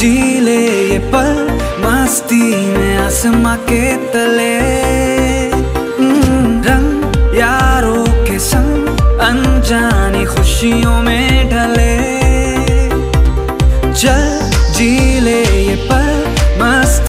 जी ले ये पल मस्ती में आसमा के तले। हम्म, रंग यारों के संग अनजानी खुशियों में ढले। चल जी ले ये पल